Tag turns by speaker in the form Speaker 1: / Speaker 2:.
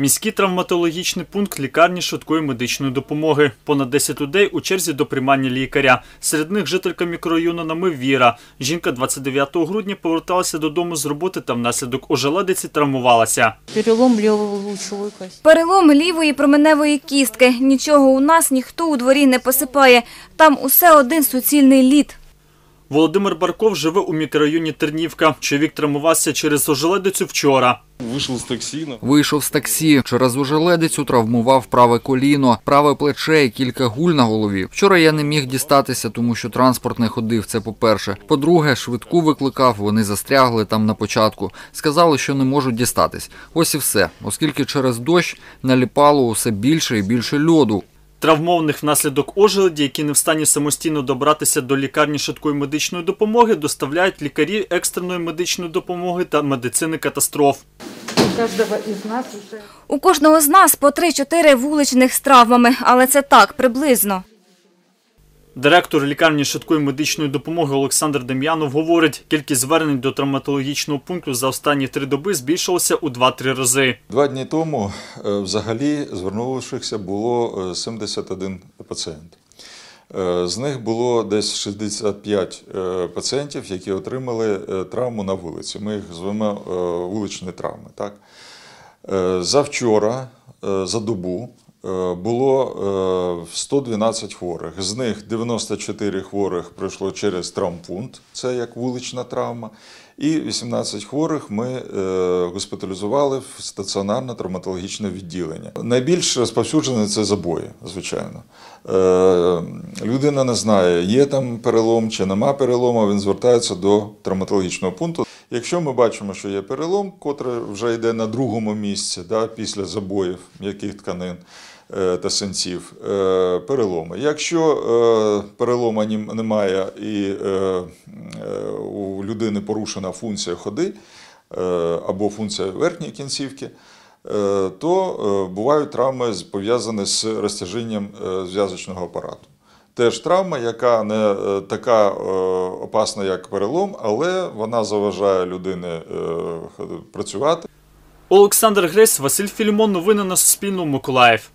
Speaker 1: Міський травматологічний пункт лікарні швидкої медичної допомоги. Понад 10 людей у черзі до приймання лікаря. Серед них жителька мікрорайону Намив Віра. Жінка 29 грудня поверталася додому з роботи та внаслідок ожеледиці травмувалася.
Speaker 2: Перелом левого лучевой кости.
Speaker 3: Перелом лівої променевої кістки. Нічого у нас ніхто у дворі не посипає. Там усе один суцільний лід.
Speaker 1: Володимир Барков живе у мікрорайоні Тернівка. Чоловік травмувався через ожеледицю вчора.
Speaker 4: Вийшов з таксі,
Speaker 5: Вийшов з таксі. Через ожеледицю травмував праве коліно, праве плече і кілька гуль на голові. Вчора я не міг дістатися, тому що транспорт не ходив. Це по-перше. По-друге, швидку викликав. Вони застрягли там на початку. Сказали, що не можуть дістатись. Ось і все, оскільки через дощ наліпало усе більше і більше льоду.
Speaker 1: Травмованих внаслідок ожеледі, які не в стані самостійно добратися до лікарні швидкої медичної допомоги, доставляють лікарі екстреної медичної допомоги та медицини катастроф.
Speaker 2: У каждого из нас
Speaker 3: У кожного з нас по 3-4 вуличних з травмами, але це так, приблизно.
Speaker 1: Директор лікарні швидкої медичної допомоги Олександр Дем'янов говорить, кількість звернень до травматологічного пункту за останні три доби збільшилася у 2-3 рази.
Speaker 6: Два дні тому е, взагалі звернувшихся було е, 71 пацієнт. Е, З них було десь 65 е, пацієнтів, які отримали е, травму на вулиці. Ми їх звемо е, вуличні травми. Так? Е, Завчора, е, за добу, е, було е, 112 хворих. З них 94 хворих пройшло через травмпункт, це як вулична травма. І 18 хворих ми е, госпіталізували в стаціонарне травматологічне відділення. Найбільш розповсюджене це забої, звичайно. Е, людина не знає, є там перелом чи нема перелому, він звертається до травматологічного пункту. Якщо ми бачимо, що є перелом, котрий вже йде на другому місці да, після забоїв м'яких тканин е, та синців, е, переломи. Якщо е, перелома немає і у людини порушена функція ходи або функція верхньої кінцівки, то бувають травми пов'язані з розтяжінням е, зв'язочного апарату. Теж травма, яка не е, така е, опасна, як перелом, але вона заважає людині е, працювати.
Speaker 1: Олександр Гресь, Василь Філімон. Новини на Суспільному. Миколаїв.